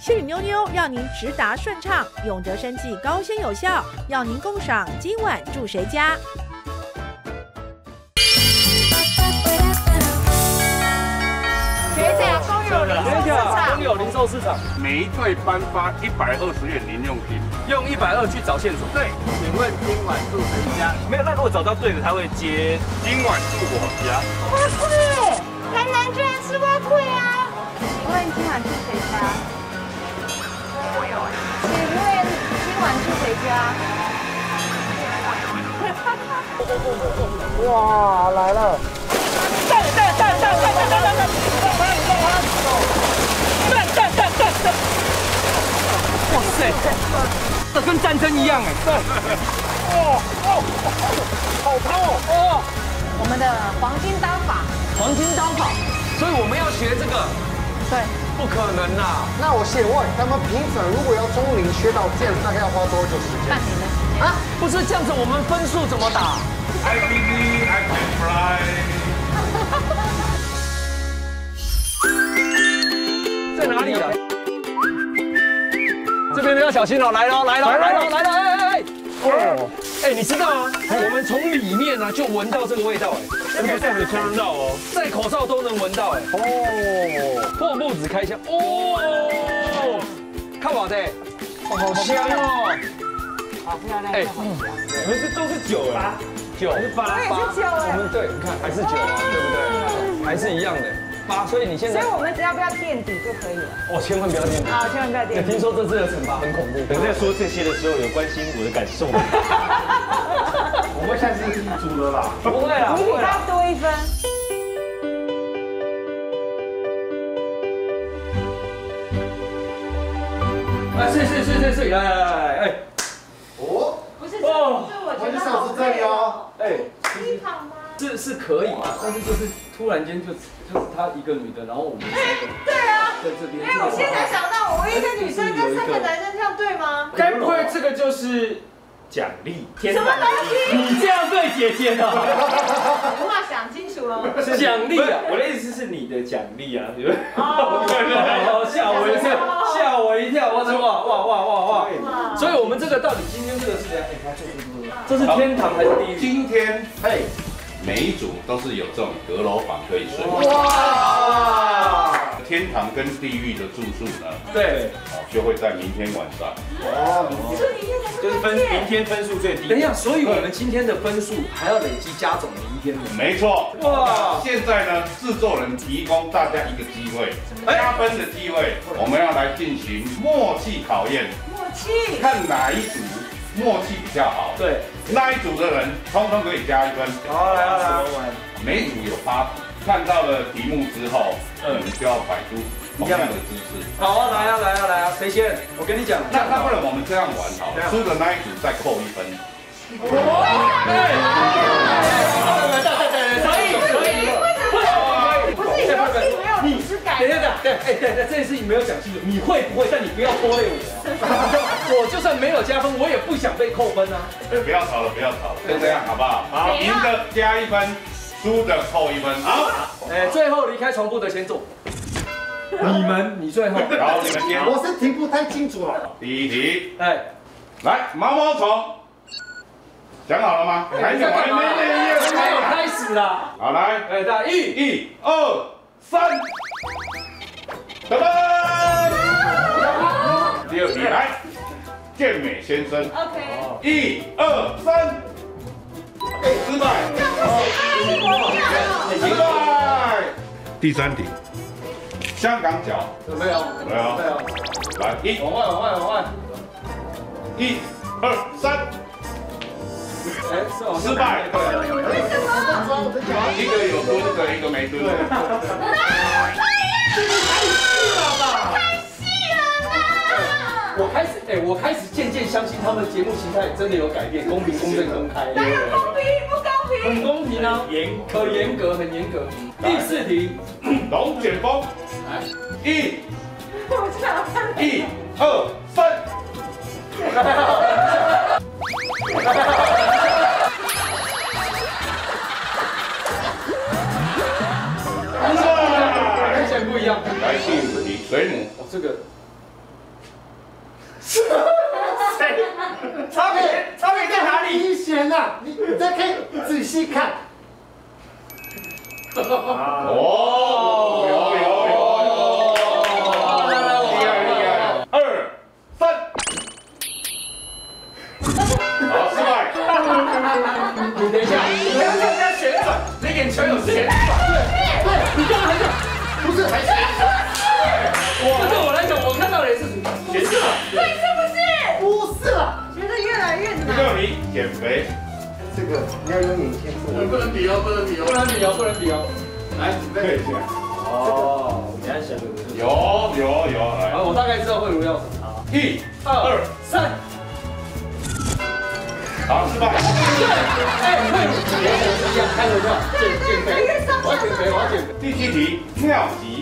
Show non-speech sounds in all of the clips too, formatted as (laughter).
细雨妞妞让您直达顺畅，永德生技高鲜有效，要您共赏今晚住谁家。学甲公有零售市场公，有零售市场，每一队颁发一百二十元零用品。用一百二去找线索。对，请问今晚住谁家？没有，那如果找到对的，他会接。今晚住我家。蛙贵，台南居然吃蛙贵啊！请问今晚住谁家？请问今晚住谁家？(laughs) 哇，来了！蛋蛋蛋蛋蛋蛋蛋蛋蛋蛋蛋蛋蛋蛋！哇塞，这跟战争一样哎！对，哦哦，好烫哦！哦，我们的黄金刀法，黄金刀法，所以我们要学这个，对，不可能啦！那我先问，他们评审如果要从零学到这样，大概要花多久时间半？年的时间。啊，不是这样子，我们分数怎么打？I believe I can fly。(laughs) 在哪里啊？这边的要小心哦，来了来了来了来了，哎哎哎！哦，哎，你知道吗？我们从里面呢就闻到这个味道，哎，这个是香到哦。戴口罩都能闻到，哎，哦，破木子开箱，哦，看我的，好香哦，好漂亮。哎，你们这都是酒哎。九八八我们对，你看还是九啊，对不对？还是一样的八，所以你现在所以我们只要不要垫底就可以了。哦，千万不要垫底。啊，千万不要垫底。听说这次的惩罚很恐怖，等在说这些的时候，有关心我的感受吗？我们下次组了啦。不会啦，你比不会啦他。多一分。哎，是是是是是，来来来来，哎，哦，不是，哦这我我就上次这里哦。哎，你跑吗？是是可以啊，但是就是突然间就就是她一个女的，然后我们三个对啊。在这边。哎，我现在想到，我一个女生跟三个男生这样对吗？该不会这个就是奖励？天什么东西？你这样对姐姐的？有话想清楚哦。是奖励啊我的意思是你的奖励啊，对不对？哦，吓我一跳，吓我一跳！我说哇哇哇哇哇！哇所以我们这个到底今天这个是怎样？这是天堂还是地狱？今天嘿，每一组都是有这种阁楼房可以睡。哇！天堂跟地狱的住宿呢，对，好，就会在明天晚上。哦，你说你现在是就是分明天分数最低。等一下，所以我们今天的分数还要累积加总明天的。没错。哇现在呢，制作人提供大家一个机会，加分的机会，我们要来进行默契考验，默契。看哪一组默契比较好。对，那一组的人通通可以加一分。好来来来，每组有八组，看到了题目之后，嗯你们就要摆出同样的姿势。好啊，来啊来啊来啊，谁先？我跟你讲，那那不然我们这样玩好了，输的那一组再扣一分。不是你游戏没有仪式感等一。下，等一下，对，哎，对对，这件事情没有讲清楚，你会不会？但你不要拖累我，我就算没有加分，我也不想被扣分啊。不要吵了，不要吵了，就这样好不好？好，赢的加一分，输的扣一分。好，哎，最后离开床铺的先坐。你们，你最后。然后你们先。我是听不太清楚了。第一题，哎，来毛毛虫，想好了吗？还没完，没没有开始啦。好来，哎，大家一，一二三，得分。第二题来，健美先生，OK。一二三，失败。失败。第三题，香港脚。有，没有，没有。来，一，往外，往外，往外。一、二、三。哎，失败。为什么？一个有蹲，一一个没蹲。啊，是太了吧。我开始，哎，我开始渐渐相信他们节目形态真的有改变，公平、公正、公开，哪有公平不公平很？公平啊，严可严格，很严格。第四题，龙卷风，来，一、(laughs) 我想看。一、二、三。明显不一样。来第五题，水母，哦，这个 (laughs) 谁？差别差别在哪里？危险呐！你你再看仔细看，哦，有有有，厉害厉害，二三，好，失败。你等一下，你不要让人家旋转，你眼球有旋转。对对你刚刚还讲，不是还是我对我来讲，我看到的也是旋转。对，是不是？不是啦？觉得越来越不难。叫你减肥，这个你要有眼天赋，不能比哦，不能比哦，不能比哦，不能比哦。来准备一下，哦，我现在想的有有有，来，我大概知道会如要什么。一二二，三，好，失败。哎，会如一样，开玩笑，减减肥，我要减肥，我要减肥。第七题，跳级。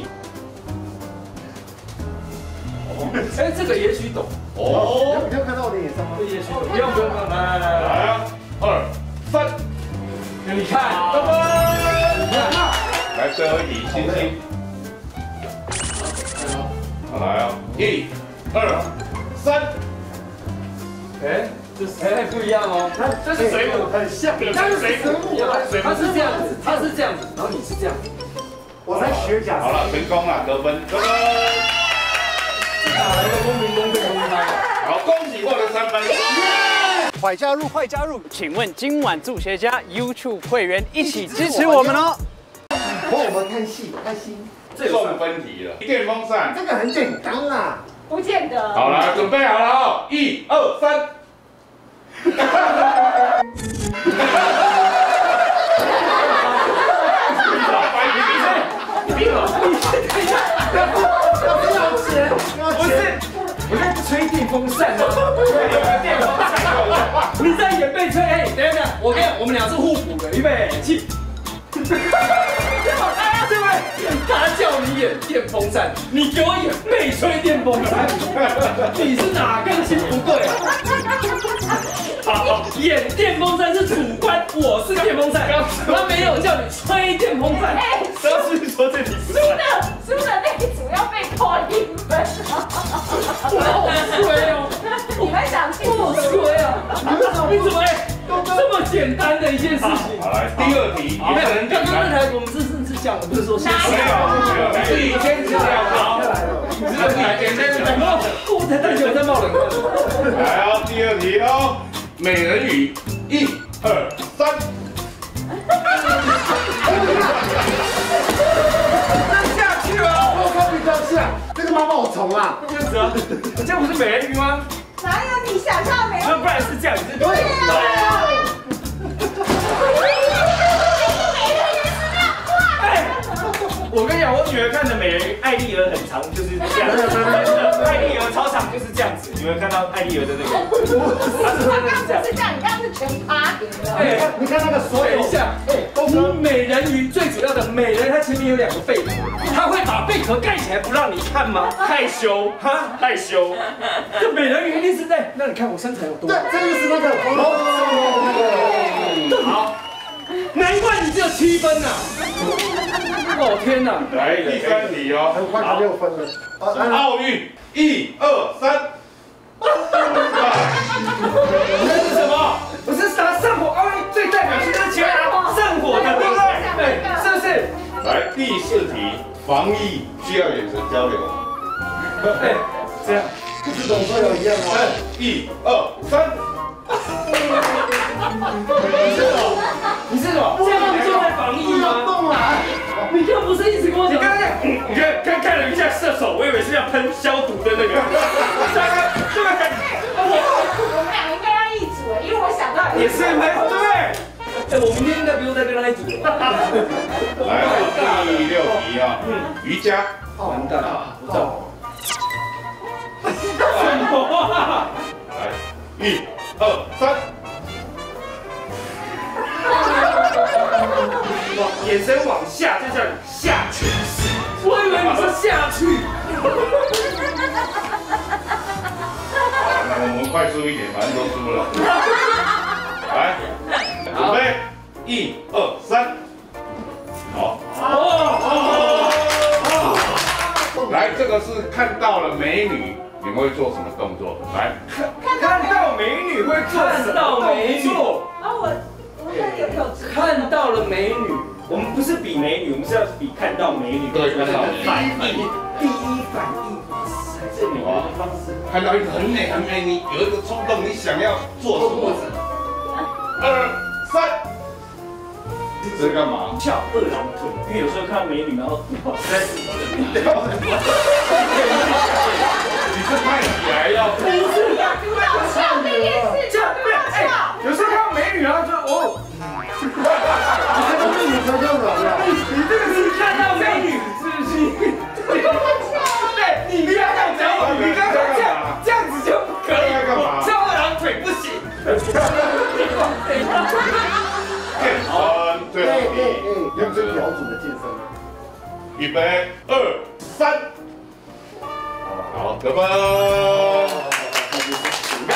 哎，这个也许懂，哦，你有看到我的眼上吗这？也许懂，不用不用不用，来来来来，来啊，二三，你看，拜拜。来最后一题，星星。好来啊，一、二、三。哎，这哎不一样哦，它这是水母，很像，它是水母，母它是这样子，它是这样子，然后你是这样子，我才学假好了，成功了，得分，得分。个公平公正公开？好，恭喜获得三分。快加入，快加入！请问今晚助学家 YouTube 会员一起支持我们哦。和我们看戏开心，送分题了，电风扇。这个很简单啦。不见得。好了，准备好了哦，一二三。(laughs) 冰了，要钱，要不钱。是，我在吹电风扇呢，有个电风扇，你在演被吹，哎，等一下，我跟我们俩是互补的，预备起。对不对？他叫你演电风扇，你给我演被吹电风扇，你是哪根筋不对啊？好，演电风扇是主观，我是电风扇，他没有叫你吹电风扇。哎，刚刚是说这题不输的输的那一组要被扣一分。我好衰哦，你们想清我好楚。衰啊！你怎么哎这么简单的一件事情？好来，第二题刚刚那。台我们是是是讲的，不是说先没有，没有，自己先知道好。自己简单的哦，我才太久在冒冷汗。来哦，第二题哦，美人鱼，一二三。像，这个毛毛虫啊。这样子啊，这样不是美人鱼吗？哪有你想象美人鱼？那不然是这样子。对啊！我跟你讲，我女儿看的美人鱼艾丽儿很长，就是这样。真的，艾丽儿超长就是这样子。你们看到艾丽儿的那个？她是真的是这样是。这样，你刚刚是全趴平的。哎，你看那个所有一，下，哎，你美人鱼最主要的美人，她前面有两个贝壳，她会把贝壳盖起来不让你看吗？害羞哈，害羞。这美人鱼一定是在，那你看我身材有多对，这个就是那个哦。好，难怪你只有七分呐！哦天哪！来第三题哦，很快就六分了。是奥运，一二三。这是什么？不是拿圣火奥运最代表性的球拿圣火的，对不对？对，是不是？来第四题，防疫需要眼神交流。哎，这样。不懂都有一样哦。一二三。你是什么？这样不就在防疫不要吗？动啊！你刚不是一直跟我讲？你刚刚你看刚看了一下射手，我以为是要喷消毒的那个。这个这个感我们两个应该要一组哎，因为我想到也是喷，对不对？哎，我明天应该不用再跟他一组了。来哦，第六题啊，瑜伽。完蛋了，我知道。来，什么啊？一二三。(laughs) 往眼神往下，就叫下犬式。我以为你说下去。好，那我们快速一点，反正都输了。来，准备，一二三。好，哦来，这个是看到了美女，你们会做什么动作？来，看到美女会做什么动作，啊，我我看到了美女，我们不是比美女，我们是要比看到美女。对看到美女反应，第一反应，哇塞，这美女的方式。看到一个很美很美，你有一个冲动，你想要做什么？二三，这是干嘛？翘二郎腿，因为有时候看到美女，然后哇塞，你是看起来要不是要翘这件事，这样对，哎，有时候看到美女，然后就哦，看到美女才叫软啊！你这个是看到美女，是不是？对，你不要这样讲我，你刚刚这样这样子就不可以，干嘛翘二郎腿不行。健身，最后一题，用最标准的健身。预备，二三，好，得分，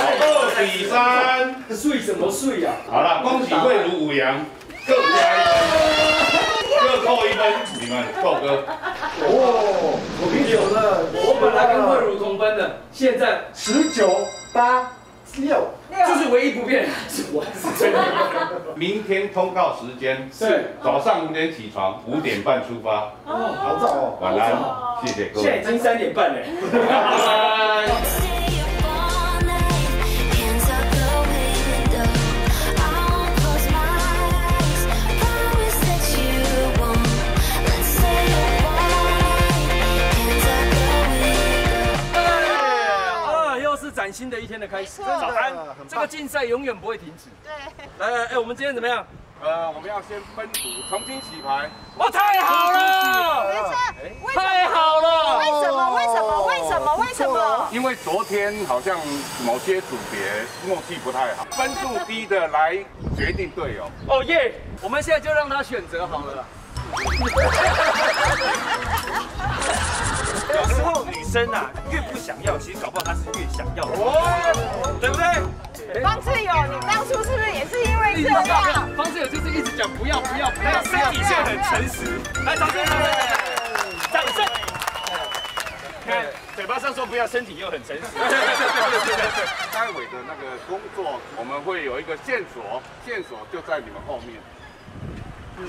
二比三。睡什么睡啊？好了，恭喜魏如五羊各加一分，各扣一分，你们扣哥。哦，我啤酒了，我本来跟慧如同分的，现在十九八六，就是唯一不变的是我是真的。明天通告时间是早上五点起床，五点半出发。哦，好早哦。晚安，谢谢各位现在。已经三点半了。(laughs) (laughs) 新的一天的开始。早安，这个竞赛永远不会停止。对，来来，哎，我们今天怎么样？呃，我们要先分组，重新洗牌。哇，太好了，太好了！为什么？为什么？为什么？为什么？因为昨天好像某些组别默契不太好，分数低的来决定队友。哦耶！我们现在就让他选择好了啦。(laughs) 有时候女生啊，越不想要，其实搞不好她是越想要的，对不对？方志友，你当初是不是也是因为这样？方志友就是一直讲不要不要不要身体却很诚实。来，掌声，掌声，掌声！看，嘴巴上说不要，身体又很诚实。对对对对对对。待会的那个工作，我们会有一个线索，线索就在你们后面。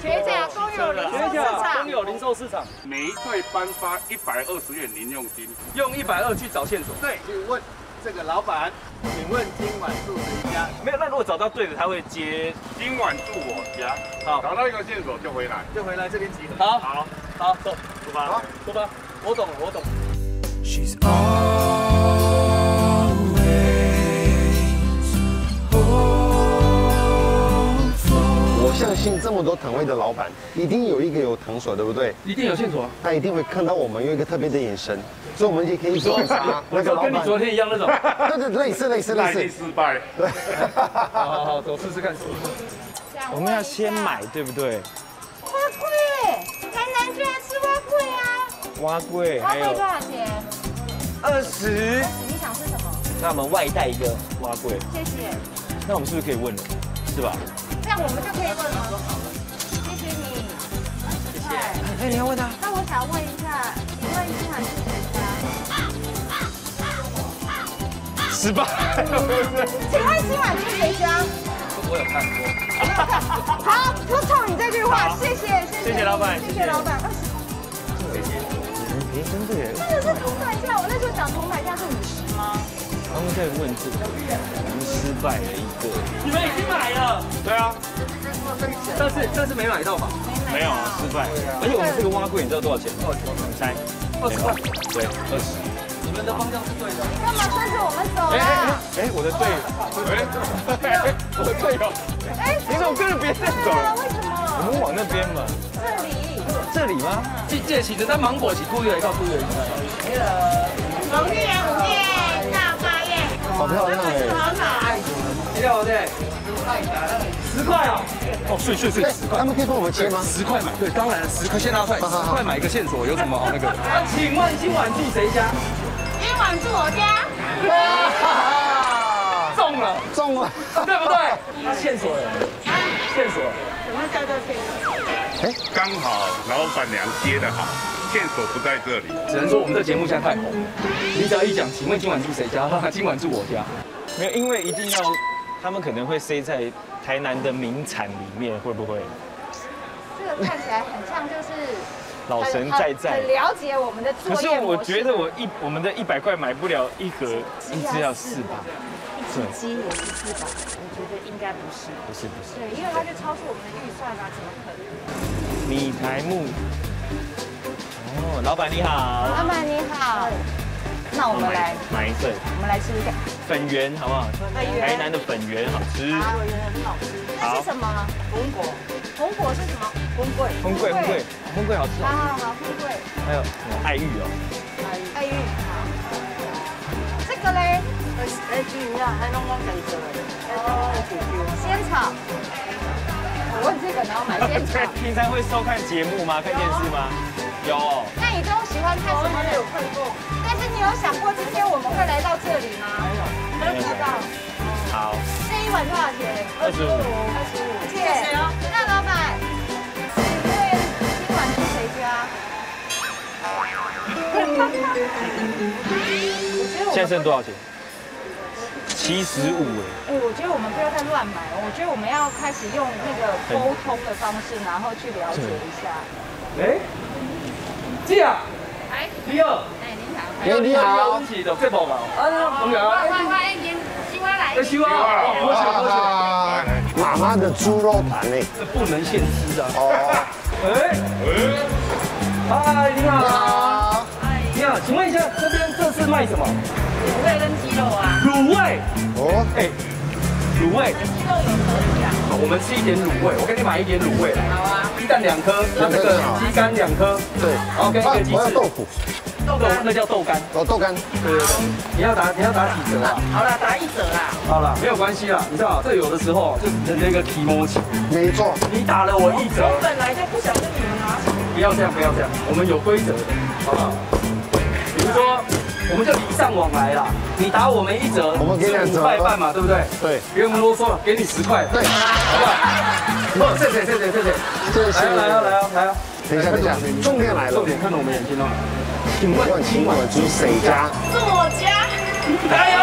学甲公有零售市场公，有零售市场，每一队颁发一百二十元零用金。用一百二去找线索。对，请问这个老板，请问今晚住谁家？没有，那如果找到对的，他会接。今晚住我家，好找到一个线索就回来。就回来这边集合。好，好，好，走，出发。出发。我懂，我懂。She's always 相信这么多藤位的老板，一定有一个有藤手，对不对？一定有线索啊！他一定会看到我们用一个特别的眼神，所以我们也可以 (laughs) 观察那个老板。跟你昨天一样那种。对对，类似类似类似。失败。(laughs) 对。好好好，走试试看。我们要先买，对不对？花贵，台南居然吃花贵啊！蛙贵花贵多少钱？二十。你想吃什么？那我们外带一个蛙贵，谢谢。那我们是不是可以问了？是吧？那我们就可以问了。谢谢你。谢谢。哎，你。要问他。那我想问一下，请问今晚是谁家？十八。请问今晚是谁家？我有看过。好，就冲你。这句话，谢谢，谢谢，谢谢老板谢谢老板。哎，真的耶，这个是铜牌价，我那时候讲铜牌价是五十吗？他们在问这个，我们失败了一个。你们已经买了，对啊，但是但是没买到吧？没有啊，失败。而且我们这个蛙柜，你知道多少钱？多少钱？你猜？二十块。对，二十。你们的方向是对的。干嘛跟着我们走哎哎啊？哎，我的队友，哎，我的队友，哎，你怎么跟着别人走？了，为什么我么？们往那边嘛，这里。这里吗？这这是在芒果是故意的，告故意的。龙玉元午夜大发宴，好漂亮哎！好买。要对，十块哦。哦，碎碎十块，他们可以帮我们切吗？十块买，对，当然十块先拿出来，十块买一个线索，有什么好那个？那请问今晚住谁家？今晚住我家。(laughs) 中了，中了！对不对？那线索有。线索。什么叫做线索？刚好老板娘接的好，线索不在这里。只能说我们这节目现在太红了，你只要一讲，请问今晚住谁家？今晚住我家。没有，因为一定要，他们可能会塞在台南的名产里面，会不会？这个看起来很像就是老神在在很。了解我们的作可是我觉得我一我们的一百块买不了一盒，一只要四把，一只鸡也是四百，我觉得应该不是。不是不是。对，因为它就超出我们的预算啊，怎么可能？米台木。哦，老板你好。老板你好，那我们来，买一份我们来吃一下。粉圆好不好？粉圆台南的粉圆好吃。粉圆很好吃。那是什么？红果。红果是什么？红桂。红桂红桂红桂好吃好哦。好好，红桂。还有什么爱玉哦？爱玉。好。这个嘞？哎，鱼啊还弄我自己做的，仙草。我问这个，然后买仙草。平常会收看节目吗？看电视吗？有。那你都喜欢看什么有看过？但是你有想过今天我们会来到这里吗？没有。不知道。好。这一碗多少钱？二十五。二十五。谢谢。那老板，请问今晚住谁家？(laughs) 现在剩多少钱？七十五哎，我觉得我们不要再乱买了，我觉得我们要开始用那个沟通的方式，然后去了解一下。哎，姐啊，哎，你好，哎，你好。哎你好，你是就这部嘛？啊，我们快快快，已经希望来。哎，希望，多谢多谢。妈妈的猪肉盘呢？这不能现吃的。哦，哎，嗨，你好。你好，请问一下，这边这是卖什么？卤味跟鸡肉啊，卤味。哦，哎，卤味。鸡肉有可以啊。我们吃一点卤味，我给你买一点卤味来。好啊。鸡蛋两颗，那这个鸡肝两颗。对，好，跟一个鸡翅。我要豆腐，豆那叫豆干。哦，豆干。对对对，你要打你要打几折啊？好了，打一折啦。好了，没有关系啦。你知道，这有的时候就是人的一个提摩起，没错，你打了我一折，我本来就不想跟你们拿钱。不要这样，不要这样，我们有规则的，好不好？比如说，我们就礼尚往来啦。你打我们一折，我们给两折五块半嘛，对不对？对，别那么啰嗦了，给你十块，对，好不好？不，谢谢谢谢谢谢，谢谢。来啊来啊来啊来啊！等一下，等一下，重点来了重。点看到我们眼睛哦。请问问今晚住谁家？是我家。加油！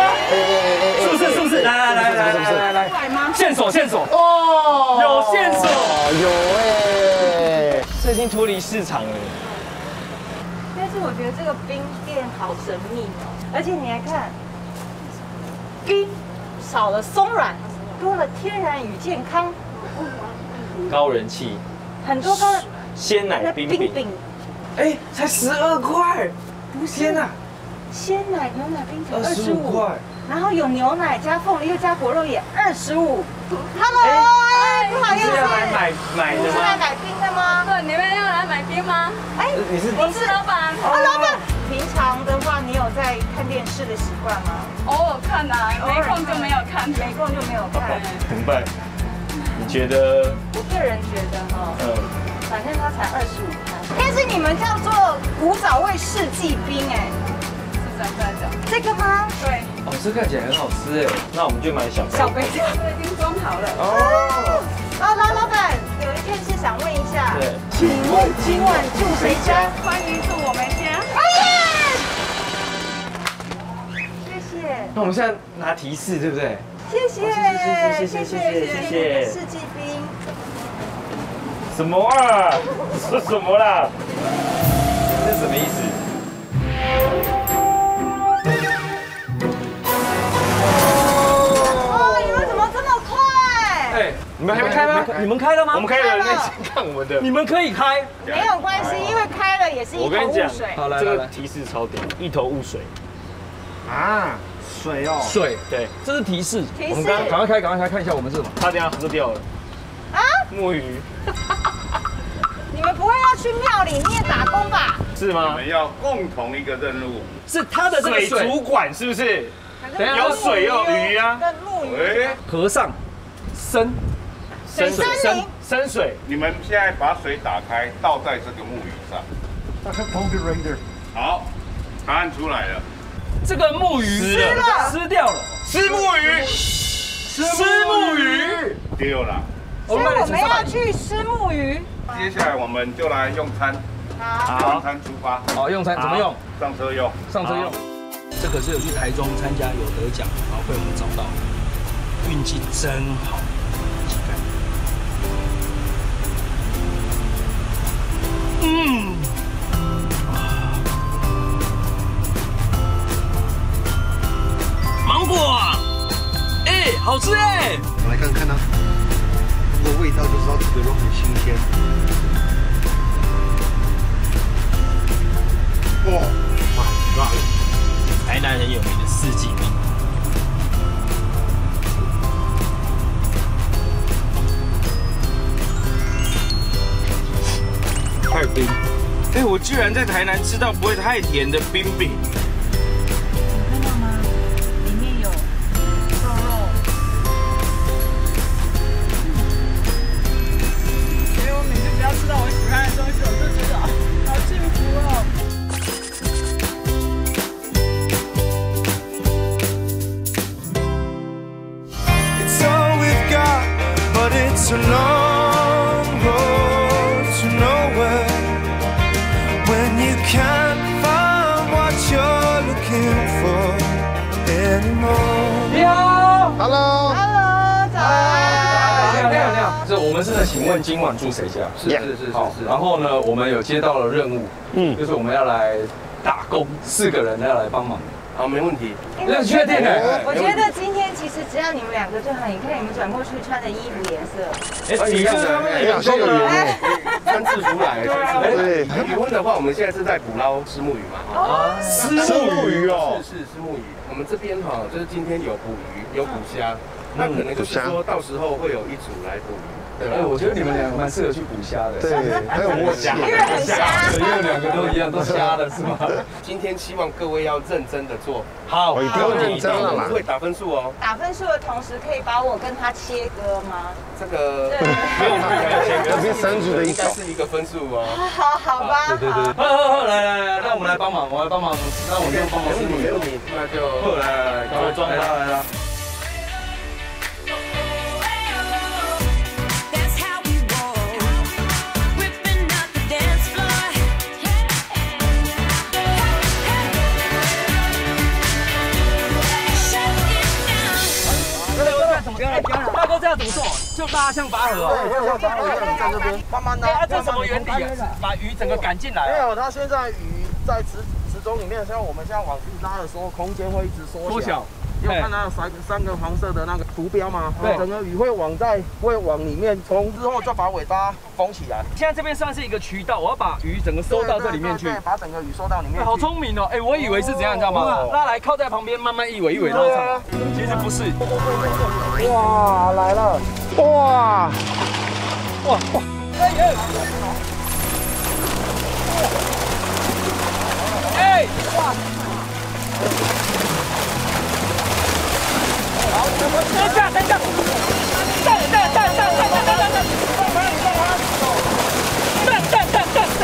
是不是？是不是？来来来来来来来，来吗？线索线索，哦，有线索有哎。这已经脱离市场了。我觉得这个冰店好神秘哦，而且你来看，冰少了松软，多了天然与健康，高人气，很多高鲜奶冰饼，饼，哎，才十二块，不是天哪，鲜奶牛奶冰才二二十五十五。块，，然后有牛奶加凤梨又加果肉也二十五。Hello，哎，不好意思，是来买买的吗？你是来买冰的吗？对，你们要来买冰吗？哎，你是我是老板。哦，老板，平常的话你有在看电视的习惯吗？偶尔看呐，没空就没有看。没空就没有看。怎么办？你觉得？我个人觉得哈，嗯，反正它才二十五块，但是你们叫做古早味世纪冰哎，这个吗？对。哦，这看起来很好吃哎，那我们就买小杯。小杯已经装好了。哦。老老老板，有一件事想问一下。对。请问今晚住谁家？欢迎住我们家。谢谢。那我们现在拿提示，对不对？谢谢谢谢谢谢谢谢谢谢。世纪兵。什么？吃什么啦？你们还没开吗？你们开了吗？我们开了，开了那先看我们的。你们可以开。没有关系，因为开了也是一头我跟你讲雾水。好来来来，这个提示超屌，一头雾水。啊，水哦。水，对，这是提示。提示我们刚赶快开，赶快开，看一下我们是什么。他等一下喝掉了。啊，木鱼 (laughs) 你们不会要去庙里面打工吧？我是吗？我们要共同一个任务。是他的这个水主管是不是？等一下有水又有鱼啊跟木鱼。喂，和尚生深水深深水，你们现在把水打开，倒在这个木鱼上。那是 Pony Raider。好，答案出来了。这个木鱼湿了湿掉了，吃木鱼，吃木鱼，丢了，所以我们要去吃木鱼。接下来我们就来用餐，好，用餐出发。好，用餐怎么用？上车用。上车用。这可是有去台中参加有得奖，然后被我们找到，运气真好。嗯，芒果啊，哎，好吃哎！我来看看呢、这个味道就知道这个肉很新鲜。哇，My God！台南很有名的四季冰。太冰，哎，我居然在台南吃到不会太甜的冰饼。今晚住谁家？是是是是好，然后呢，我们有接到了任务，嗯，就是我们要来打工，四个人要来帮忙。好，没问题。那确定的？我觉得今天其实只要你们两个就好，你看你们转过去穿的衣服颜色，哎，你看他们哎呀，这个有穿制服来。对渔翁的话，我们现在是在捕捞丝木鱼嘛。哦，丝木鱼哦，是是丝木鱼。我们这边哈，就是今天有捕鱼，有捕虾，那可能就是说到时候会有一组来捕鱼。对哎，我觉得你们两个蛮适合去捕虾的。对，还有摸虾。因为很虾。因为两个都一样，都虾了是吗？(laughs) 今天希望各位要认真的做，好，我一定要认真了嘛。会打分数哦。打分数的同时，可以把我跟他切割吗？这个对，(laughs) 这边三组的应该，是一个分数哦。好好吧，对对对，好好好，来来来，那我们来帮忙，我来帮忙，那我们就帮忙没问题，没问题，那就好，来来来，给我装来来来。大哥这样怎么做？就拉像拔河哦。在这边慢慢拉。啊，这什么原理啊？把鱼整个赶进来啊？没有，它现在鱼在池池中里面，像我们现在往里拉的时候，空间会一直缩缩小。有看到三三个黄色的那个图标吗？对整个鱼会往在会往里面冲，之后就把尾巴封起来，现在这边算是一个渠道，我要把鱼整个收到这里面去对。对对把整个鱼收到里面好聪明哦！哎，我以为是怎样，你知道吗？拉来靠在旁边，慢慢一尾一尾拉上。其实不是。哇，来了！哇！哇哇！哎哎！哎！哇！等一下，等一下！蛋蛋蛋蛋蛋蛋蛋蛋蛋！蛋蛋蛋蛋蛋！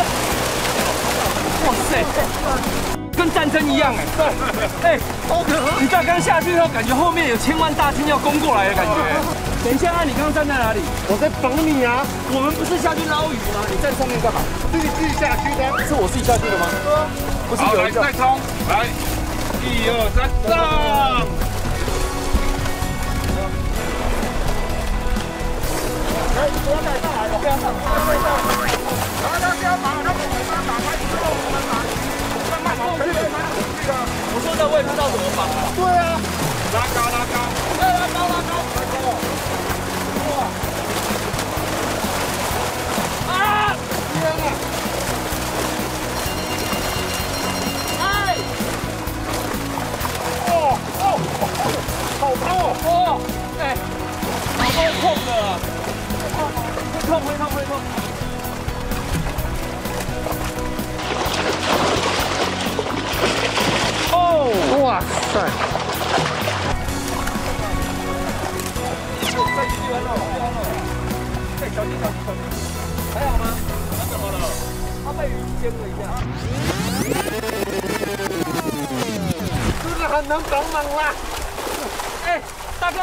哇塞！跟战争一样哎！对，哎，你刚刚下去以后，感觉后面有千万大军要攻过来的感觉。等一下啊，你刚刚站在哪里？我在等你啊！我们不是下去捞鱼吗？你站上面干嘛？自己自己下去的。是我自己下去的吗？不是有一个再冲，来，一二三，上！不我再上来了不再上来了来来不要打那我们没法打开之后我们打慢慢过去慢我坐这我也不知道怎么绑啊对啊拉高拉高对拉高拉高拉高啊天呐哦好高哦会痛会痛会痛。哦，哇塞！再继续玩了，继续玩了。再小心小心小心。还好吗？他怎么了？他被鱼煎了一下。是不是很能帮忙啦！哎，大哥，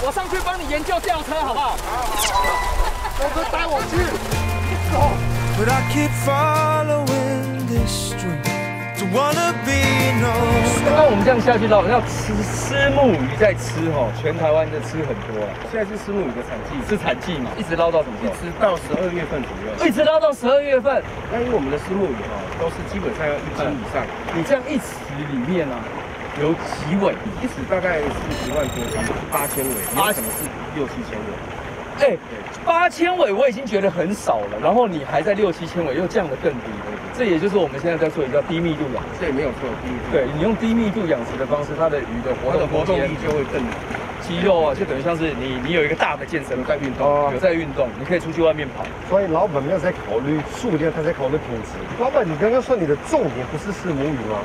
我上去帮你研究吊车，好不好？好好好？公司带我去。But I keep following this wanna be 刚刚我们这样下去捞，要吃吃木鱼在吃哦，全台湾的吃很多啊。现在是虱目鱼的产季，是产季嘛，一直捞到什么时候？直到十二月份左右。一直捞到十二月份。那因为我们的虱目鱼哈，都是基本上要一斤以上，你这样一池里面呢、有几尾？一尺大概是十万多斤，八千尾，也有可能是六七千尾。哎、八千尾我已经觉得很少了，然后你还在六七千尾，又降得更低，这也就是我们现在在说的叫低密度养殖。这也没有错，低密度。对你用低密度养殖的方式，它的鱼的活动活动力就会更肌肉啊，就等于像是你你有一个大的健身在运动，哦有在运动，你可以出去外面跑。所以老板没有在考虑数量，他在考虑品质。老板，你刚刚说你的重点不是是母鱼吗？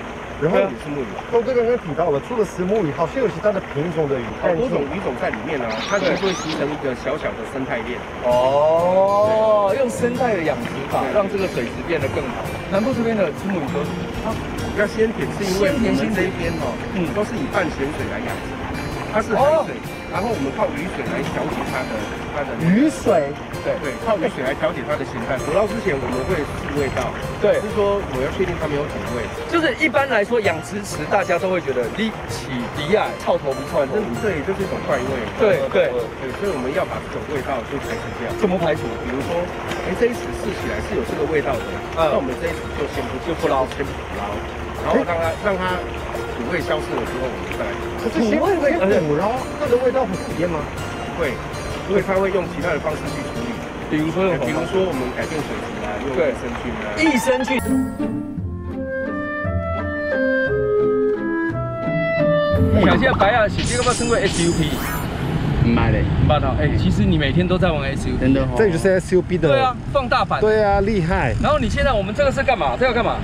然后对啊是木鱼，豆哥刚刚提到了，除了石木鱼，好像有其他的品种的鱼，好多种鱼种在里面啊，它就会形成一个小小的生态链。哦，用生态的养殖法，让这个水质变得更好。南部这边的石木鱼都它比较鲜甜，是因为我们这一边哦，嗯，都是以半咸水来养殖，它是海水，然后我们靠雨水来调节它的它的雨水，对对，靠雨水来调节它的形态。捕捞之前我们会试味道，对是说我要确定它没有土味。就是一般来说养殖池，大家都会觉得利起迪亚臭头不臭头反正，这也就是一种怪味。对对对，所以我们要把这种味道就排除掉。怎么排除？比如说，哎，这一池试起来是有这个味道的，那我们这一池就先不就不捞，先不捞，然后让它让它土味消失了之后，我们再来。可是先会补捞，这个味道很普遍吗？会，因为它会用其他的方式去处理，比如说比如说我们改变水质对益生菌啊，益生菌。小现在白牙洗，这个不称为 SUP。买嘞，八套，哎，其实你每天都在玩 SUP，真的哦。这就是 SUP 的。对啊，放大版。对啊，厉害。然后你现在我们这个是干嘛？这要干嘛？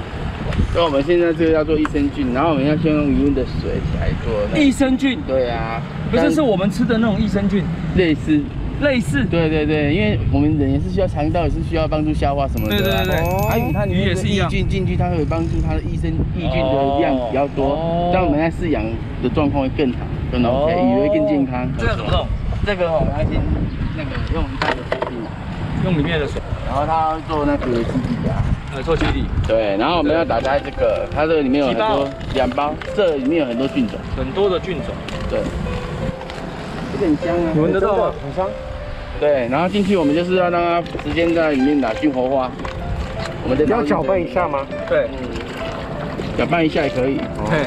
所以我们现在这个叫做益生菌，然后我们要先用余温的水来做那。益生菌？对啊，不是，是我们吃的那种益生菌，类似。类似。对对对，因为我们人也是需要肠道，也是需要帮助消化什么的、啊。对对对对啊，鱼它鱼也是一样菌进去，它会帮助它的益生益菌的量比较多，哦这样我们在饲养的状况会更好，更 OK，鱼会更健康。这个怎么弄？这个哦我们要先那个用它的水用里面的水，然后它会做那个基底啊。呃，做基底，对，然后我们要打开这个，它这个里面有很多两包，这里面有很多菌种，很多的菌种，对，有点香啊，你闻得到吗？很香。对，然后进去我们就是要让它直接在里面打菌活化，我们再要搅拌一下吗？对，搅拌一下也可以，对，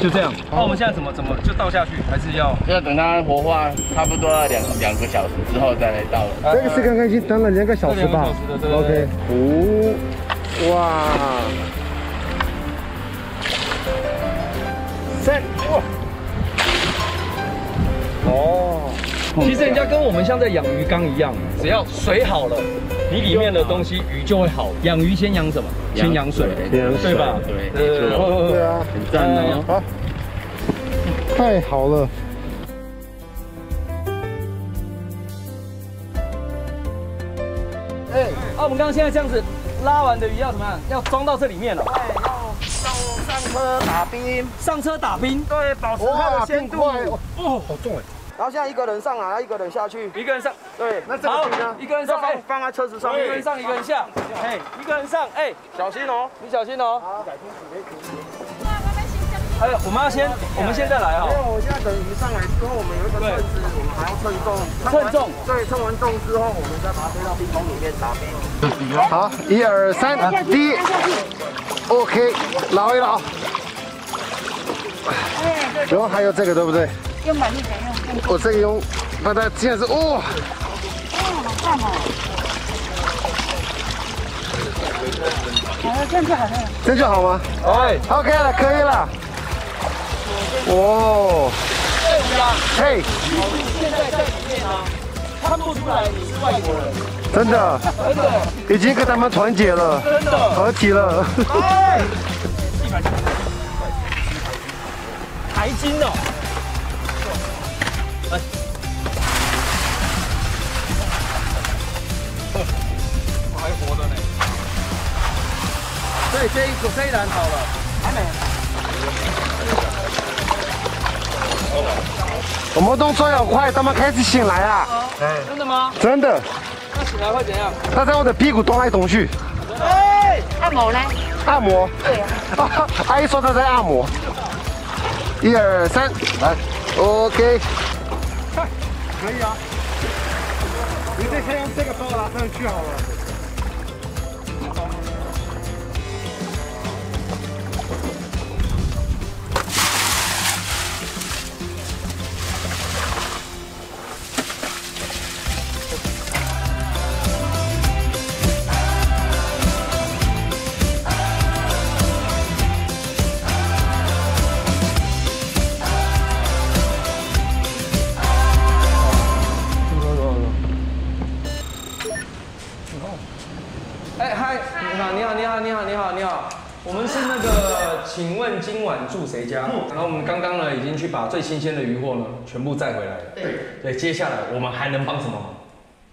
就这样。那我们现在怎么怎么就倒下去，还是要？要等它活化差不多要两两个小时之后再来倒。这个是刚刚已经等了两个小时吧两个小时的对对对？OK。哦，哇，三哇，哦，其实人家跟我们像在养鱼缸一样，只要水好了，你里面的东西鱼就会好。养鱼先养什么？先养水，对吧？对，对啊，很赞哦。好，太好了。哎，啊，我们刚刚现在这样子拉完的鱼要怎么样？要装到这里面了。对，要上上车打冰，上车打冰。对，保持它的鲜度。哦，好重哎。然后现在一个人上来，一个人下去。一个人上，对，那这好个鱼呢？一个人上，哎，放放在车子上面。一个人上，一个人下，哎，一个人上，哎，小心哦。你小心哦。还有，我们要先，我们现在来哈没。有，我现在等鱼上来之后，我们有一个称子，我们还要称重。称重。对，称完重之后，我们再把它推到冰桶里面打冰。好，一二三，第一，OK，捞一捞。然后还有这个对不对？用板栗怎样用？我这个用，把它这样子，哇、哦，好棒哦！好了，这样就好了。这样就好吗？哎，OK 了，可以了。哦，嘿，现在在里面啊，看不出来你是外国人，真的，真的，已经跟他们团结了，真的。合体了。哎，(laughs) 台金哦。对，这一这一篮好了，还没。我们动作要快，他们开始醒来啊！真的吗？真的，那醒来会怎样？他在我的屁股动来动去，哎，按摩呢？按摩。对啊。(laughs) 阿姨说他在按摩。一二三，来，OK。可以啊。你再先用这个把我拉上去好了。好，你好，你好，你好，我们是那个，请问今晚住谁家？然后我们刚刚呢已经去把最新鲜的鱼货呢全部带回来了。对对，接下来我们还能帮什么忙？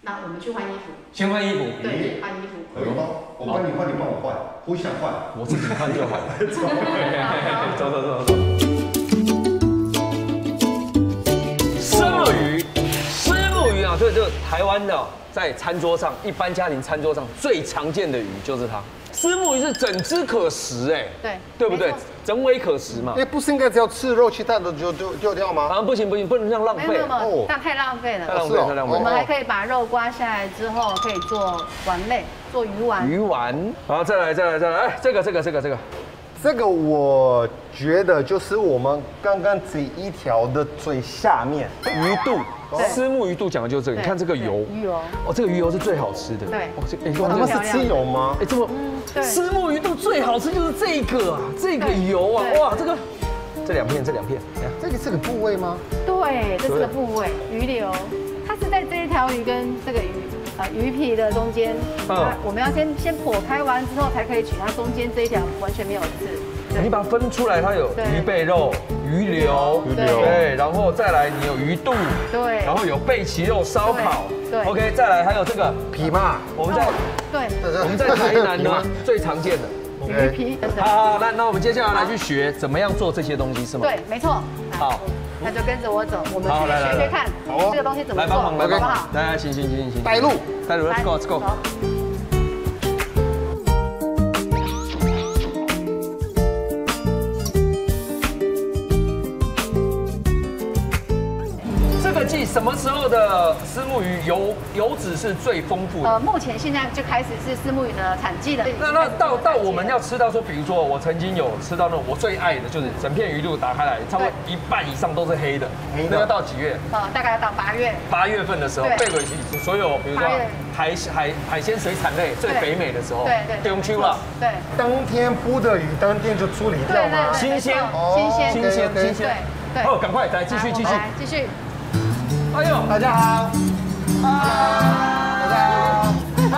那我们去换衣服。先换衣服。对，换衣服。可以吗？我帮你换，你帮我换，互相换，我自己换就好了。走走走走。虱目 (laughs) 鱼，虱目鱼啊，这就台湾的哦，在餐桌上，一般家庭餐桌上最常见的鱼就是它。虱目鱼是整只可食哎，对，对不对？整尾可食嘛。哎，不是应该只要吃肉，其他的就就丢掉吗？啊，不行不行，不能这样浪费没有没有。没有，这样太浪费了。太浪费，太浪费。我们还可以把肉刮下来之后，可以做丸类，做鱼丸。鱼丸，好，再来再来再来，哎，这个这个这个这个。这个我觉得就是我们刚刚这一条的最下面鱼肚，丝木鱼肚讲的就是这个。你看这个油，鱼油，哦，这个鱼油是最好吃的。对，哦，这哎，他们是吃油吗？哎，这么，对，丝木鱼肚最好吃就是这个啊，这个油啊，哇，这个，这两片，这两片，这个是个部位吗？对，这是个部位，鱼流，它是在这一条鱼跟这个鱼。呃，鱼皮的中间，嗯，我们要先先剖开完之后，才可以取它中间这一条完全没有刺。你把它分出来，它有鱼背肉、鱼柳，对，然后再来你有鱼肚，对，然后有背鳍肉烧烤，对，OK，再来还有这个皮嘛，我们在对，我们在台南呢 (laughs) 最常见的。鱼皮。好，那那我们接下来来去学怎么样做这些东西是吗？对，没错。好。那就跟着我走，我们去学学看这个东西怎么做，来帮忙，来好不好？大家行行行行，带路，带路，Let's go，Let's go。什么时候的丝木鱼油油脂是最丰富的？呃，目前现在就开始是丝木鱼的产季了。那那到到我们要吃到说，比如说我曾经有吃到那种我最爱的就是整片鱼肚打开来，差不多一半以上都是黑的，那要到几月？呃，大概要到八月。八月份的时候，贝尾鱼所有比如说海海海鲜水产类最北美的时候，对对，冬秋了。对，当天捕的鱼，当天就处理掉吗？新鲜，新鲜，新鲜，新鲜。对，哦，赶快来继续继续继续。哎呦，大家好，大家好，嗨嗨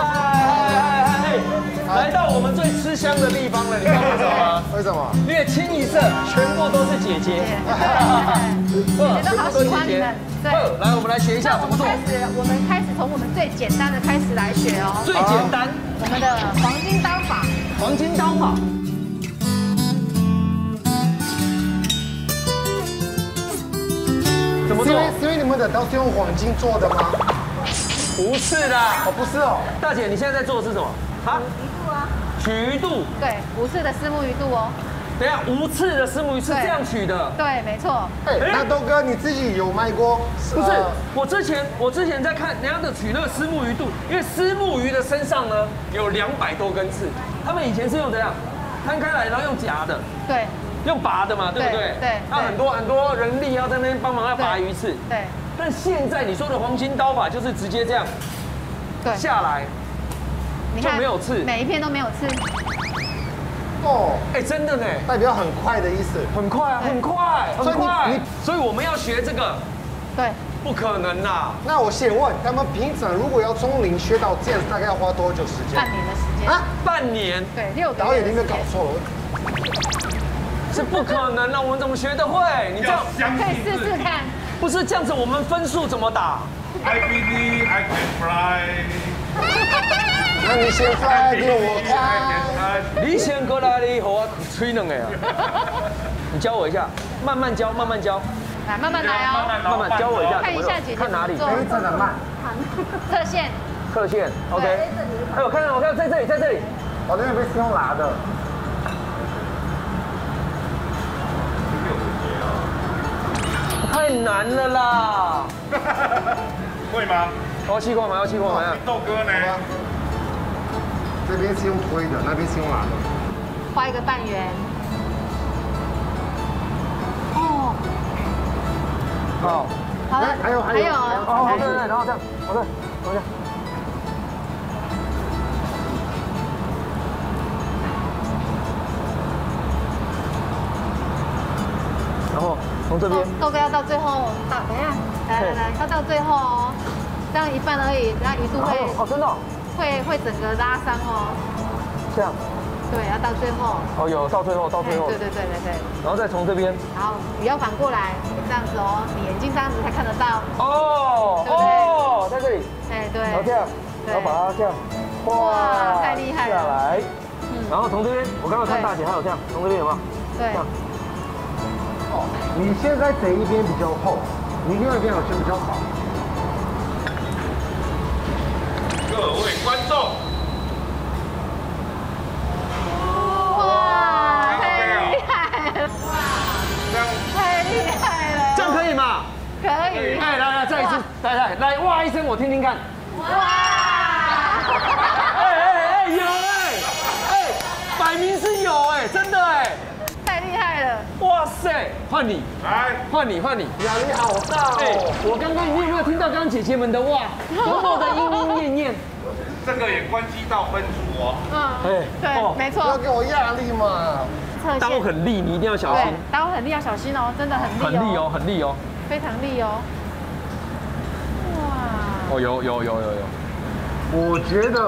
嗨，来到我们最吃香的地方了，你知道为什么吗？为什么？因为清一色全部都是姐姐，姐姐都好喜欢你们。对，来我们来学一下怎么做。开始，我们开始从我们最简单的开始来学哦。最简单，我们的黄金刀法。黄金刀法。怎么做？是因为你们的刀是用黄金做的吗？不是的，哦，不是哦。大姐，你现在在做的是什么？啊？鱼肚啊。取鱼肚。对，无刺的丝木鱼肚哦。等下，无刺的丝木鱼是这样取的。对，没错。哎，那豆哥你自己有卖过？不是，我之前我之前在看人家的取那个丝木鱼肚，因为丝木鱼的身上呢有两百多根刺，他们以前是用怎样摊开来，然后用夹的。对。用拔的嘛，对不对？对。那很多很多人力要在那边帮忙要拔鱼刺。对。但现在你说的黄金刀法就是直接这样，对，下来，就没有刺，每一片都没有刺。哦，哎，真的呢，代表很快的意思。很快，很快，很快。所以我们要学这个。对。不可能呐。那我先问，他们平常如果要从零学到这样，大概要花多久时间？半年的时间啊，半年。对，六个导演，你有没有搞错了？是不可能了！我们怎么学得会？你这样可以试试看。不是这样子，我们分数怎么打？I believe I can fly。那你先 fly 给我看。你先过来，你和我吹两个啊！你教我一下，慢慢教，慢慢教。来慢慢来哦，慢慢教我一下，看一下姐姐看哪里？怎么做真的慢。侧线，侧线，OK。哎，我看到，我看到，在这里，在这里。我那边被是用拿的。太难了啦！(laughs) 会吗？我要气过吗？要气过吗？豆哥呢？这边是用推的，那边是用拉的。画一个半圆。哦，好。好了，还有还有哦，对对对，然后这样，好的，好的。这边，豆哥要到最后，到等一下，来来来，要到最后哦，这样一半而已，然后鱼肚会哦，真的哦，会会整个拉伤哦。这样，对，要到最后。哦，有到最后，到最后，对对对对对。然后再从这边，然后鱼要反过来，这样子哦，你眼睛这样子才看得到。哦哦，在这里，哎，对。然后这样，然后把它这样，哇太厉害了下来，嗯然后从这边，我刚刚看大姐还有这样，从这边有没有？对。哦，你现在这一边比较厚，你另外一边好像比较少。各位观众，哇，太厉害了！太厉害了！这样可以吗？可以。哎，来来，再一次，来来来，哇一声，我听听看。哇！哎哎哎，有哎，哎，摆明是有哎，真的哎！哇塞，换你，来，换你，换你。压力好大哎哦。，我刚刚你有没有听到刚刚姐姐们的哇，多么的莺莺燕燕？这个也关系到分组哦。嗯，哎，对，没错。要给我压力嘛。刀很利，你一定要小对心，，刀很利要小心哦，真的很利很利哦，，很利哦。非常利哦。哇！哦，有有有有有，我觉得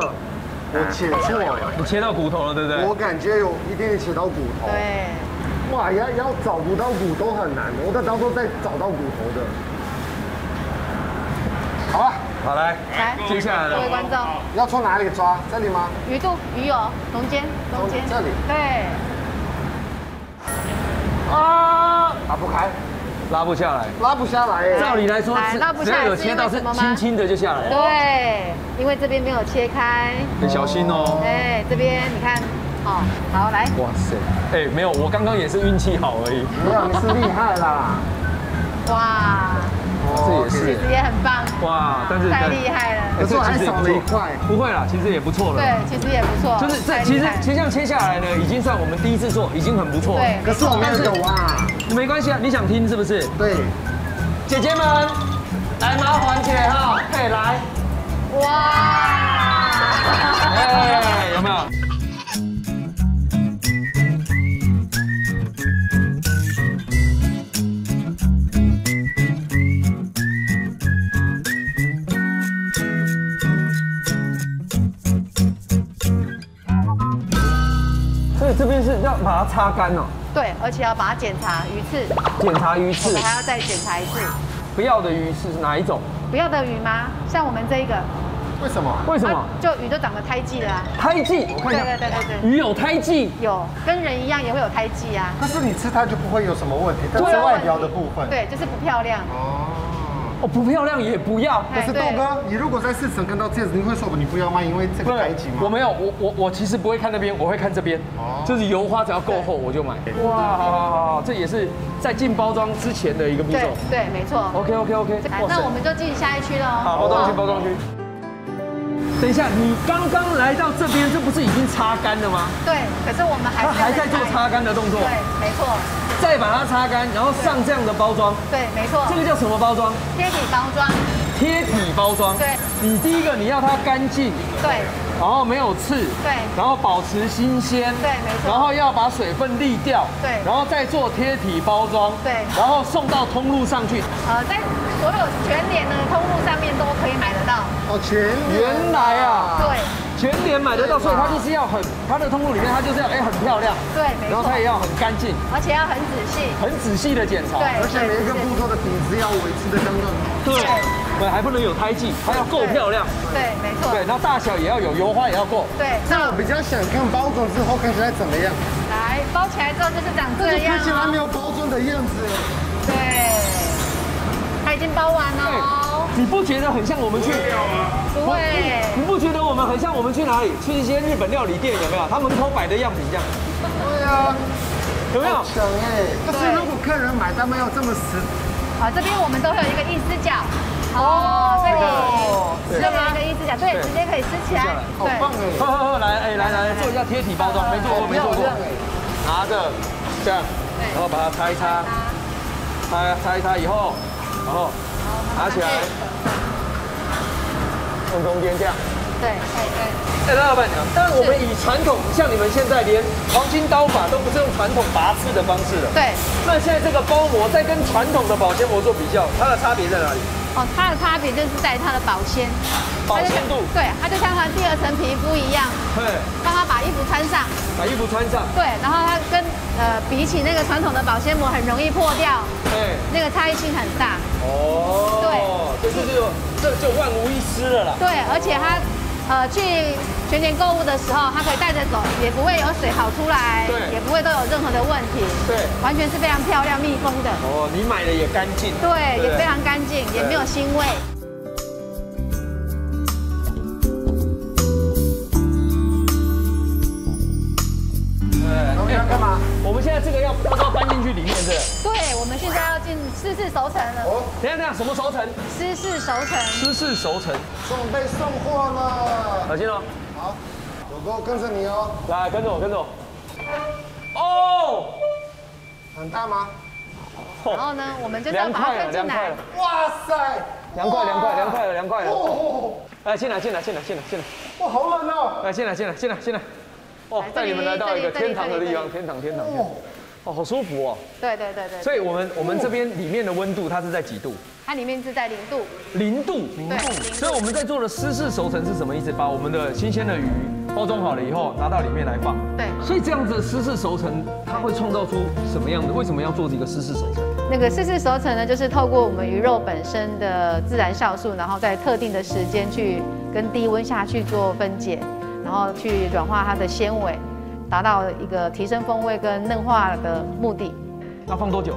我切错了，你切到骨头了，对不对？我感觉有一点点切到骨头。对，哇，要要找不到骨头很难，我到时候再找到骨头的。好啊，好来，来，接下来了，各位观众，要从哪里抓？这里吗？鱼肚、鱼油、中间、中间，这里对，啊，打不开，拉不下来。拉不下来耶。照理来说，只拉不下来只要有切到是轻轻的就下来了，对，因为这边没有切开，很小心哦。哎，这边你看，哦，好来，哇塞，哎，没有，我刚刚也是运气好而已。没有，你是厉害啦。哇，这也是其实也很棒，哇，但是太厉害了，可是我还少了一块。不会啦，其实也不错了。对，其实也不错，就是这其实其实这样切下来呢，已经算我们第一次做，已经很不错了。对可是我没有有啊。没关系啊，你想听是不是？对，姐姐们，来麻烦姐哈，可以来。哇，哎，有没有？以这边是要把它擦干哦，对，而且要把它检查鱼刺，检查鱼我刺们，还要再检查一次。不要的鱼是哪一种？不要的鱼吗？像我们这一个，为什么？为什么？啊就鱼都长了胎记了啊。胎记，我看一下，对对对对，鱼有胎记，有跟人一样也会有胎记啊。但是你吃它就不会有什么问题，但是外表的部分。。对，就是不漂亮。哦，不漂亮也不要。可是豆哥，你如果在市场看到这样子，你会说你不要吗？因为这个埃及吗？我没有，我我我其实不会看那边，我会看这边。哦就是油花只要够厚我就买。哇，好好好好，这也是在进包装之前的一个步骤对。没错。OK OK OK，那我们就进下一区喽。好包装区包装区。等一下，你刚刚来到这边，这不是已经擦干了吗？对，可是我们还还在做擦干的动作，对，没错，再把它擦干，然后上这样的包装，对，没错。这个叫什么包装？贴体包装，贴体包装。对，你第一个你要它干净，对。然后没有刺，对。然后保持新鲜，对，没错。然后要把水分沥掉，对。然后再做贴体包装，对。然后送到通路上去。呃，在所有全联的通路上面都可以买得到。哦，全原来啊，对全年买得到，所以它就是要很，它的通路里面它就是要哎很漂亮，对，没错然后它。也要很干净，而且要很仔细。很仔细的检查，对而且每一个步骤的品质要维持的刚刚好。对，对，还不能有胎记，它要够漂亮，对，没错。对，然后大小也要有，油花也要够。对，那我比较想看包装之后看起来怎么样？来包起来之后就是长这样哦。看起来没有包装的样子。对。它已经包完哦。你不觉得很像我们去？不会，你不觉得我们很像我们去哪里？去一些日本料理店有没有？他门口摆的样品这样，对啊，有没有？强哎！但是如果客人买单没有这么死，啊，这边我们都会有一个意思角。哦，这里对这边有一个意思角，对，直接可以撕起来。好棒哎！呵呵呵，来，哎，来来来，做一下贴体包装，没做过，没做过。拿着，这样，然后把它擦一擦，擦擦一擦以后，然后拿起来，从中间这样。对，哎哎，老板娘，但我们以传统，像你们现在连黄金刀法都不是用传统拔刺的方式了。对。那现在这个包膜在跟传统的保鲜膜做比较，它的差别在哪里？哦，它的差别就是在于它的保鲜，保鲜度。对，它就像它第二层皮肤一样，对，帮它把衣服穿上。把衣服穿上。对，然后它跟呃比起那个传统的保鲜膜很容易破掉，对，那个差异性很大。哦。对，这就这就万无一失了啦。对，而且它呃去全年购物的时候，它可以带着走，也不会有水跑出来，对也不会都有任何的问题，对，完全是非常漂亮密封的。哦，你买的也干净。对，也非常干净，也没有腥味。要干嘛？我们现在这个要包装搬进去里面是？对，我们现在要进湿式熟成了。哦，等一下等一下，什么熟成？湿式熟成。湿式熟成。准备送货了。小心哦。好，狗狗跟着你哦。来，跟着我，跟着我。哦，很大吗？然后呢，我们就是要把它凉快了，分进来了。。哇塞！凉快，凉快，凉快了，凉快了。哦，来，进来，进来，进来，进来，进来。哇，好冷哦。来，进来，进来，进来，进来。哇，带你们来到一个天堂的地方，天堂，天堂。天堂哦，好舒服哦。对对对对。所以我们我们这边里面的温度它是在几度？它里面是在零度。零度，零度所以我们在做的湿式熟成是什么意思？把我们的新鲜的鱼包装好了以后，拿到里面来放。对所以这样子的湿式熟成，它会创造出什么样的？为什么要做这个湿式熟成？那个湿式熟成呢，就是透过我们鱼肉本身的自然酵素，然后在特定的时间去跟低温下去做分解，然后去软化它的纤维，达到一个提升风味跟嫩化的目的。要放多久？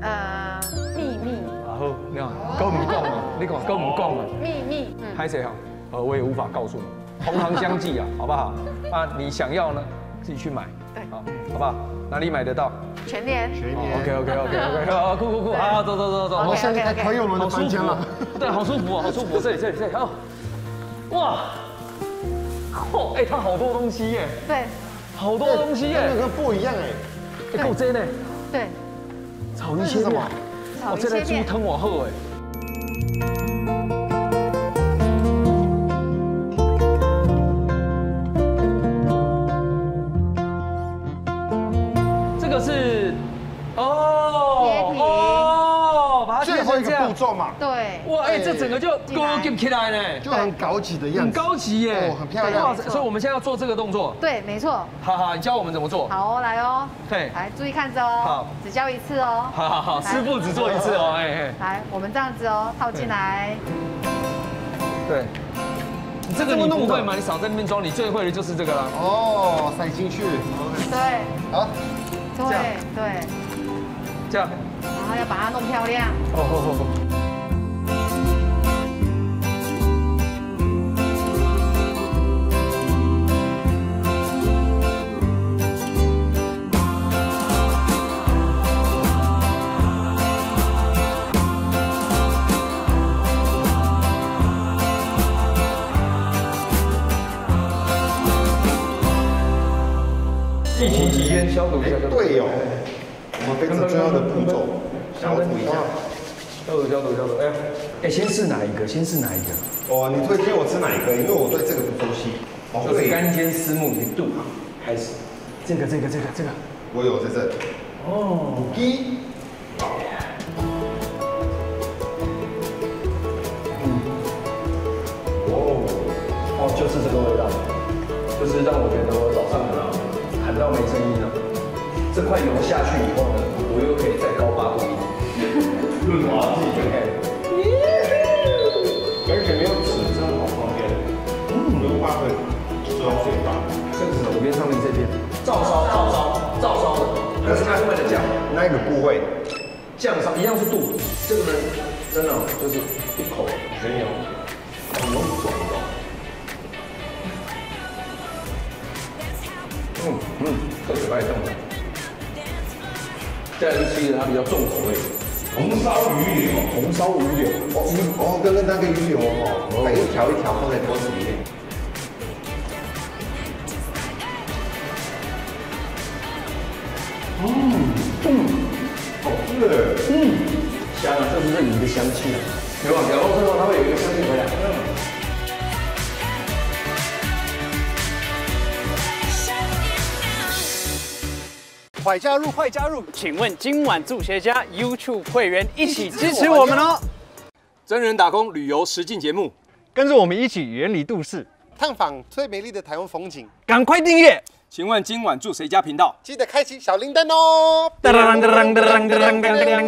呃，秘密，啊好，你看，跟我们讲嘛，你看跟我们讲嘛，秘密，嗯，拍谁哈？呃，我也无法告诉你，同行相忌啊，(laughs) 好不好？啊，你想要呢，自己去买，对好，好不好？哪里买得到？全年，全年 OK OK OK OK，好，酷酷酷，好，好走走走走。我们现在可以我们的好舒服哦房间了。，对，好舒服哦，好舒服哦，这里这里这里，好，哇，嚯，哎，它好多东西耶，对。好多东西耶。那，个不一样哎。哎，够真呢，对，草鱼切面，草哦，这个猪汤我好哎。后一个步切成这样。骤嘛，对，哇，哎，这整个就勾勾起来呢，就很高级的样子很。高级耶哦，很漂亮所以我们现在要做这个动作。对，没错。好好，你教我们怎么做。好哦，来哦，对，来注意看着哦，好，只教一次哦。好好好，来师傅只做一次哦，哎哎，来，我们这样子哦，套进来，对。你这个你不会吗？你少在那边装，你最会的就是这个了。哦，塞进去。对，好，对这样对，这样。然后要把它弄漂亮。哦哦哦。消毒一下就对哦，我们非常重要的步骤，消毒一下。消毒消毒消毒，哎呀，哎，先试哪一个？先试哪一个？哦，你推荐我吃哪一个？因为我对这个不熟悉。哦就是干煎丝木鱼肚，开始。这个这个这个这个。我有在这里。哦。一。哦，哦，就是这个味道，就是让我觉得我早上啊喊到没声音了。这块油下去以后呢，我又可以再高八度润滑自己就可以。而且没有纸，真的好方便。嗯，不用怕会烧水吧？这个是左边上面这边，照烧照烧照烧的，可是它是为了酱那个部位，酱上一样是肚，这个呢，真的哦就是一口全牛，再来是吃的它比较重口味，红烧鱼柳，红烧鱼柳，哦，鱼哦，刚刚那个鱼柳哦，还一条一条放在锅子里面。嗯嗯，好吃的，嗯，香啊，这是这鱼的香气啊。有啊，咬到最后它会有一个香气回来。嗯。快加入，快加入！请问今晚助学家 YouTube 会员一起支持我们哦！真人打工旅游实境节目，跟着我们一起远离都市，探访最美丽的台湾风景。赶快订阅！请问今晚住谁家频道？记得开启小铃铛哦！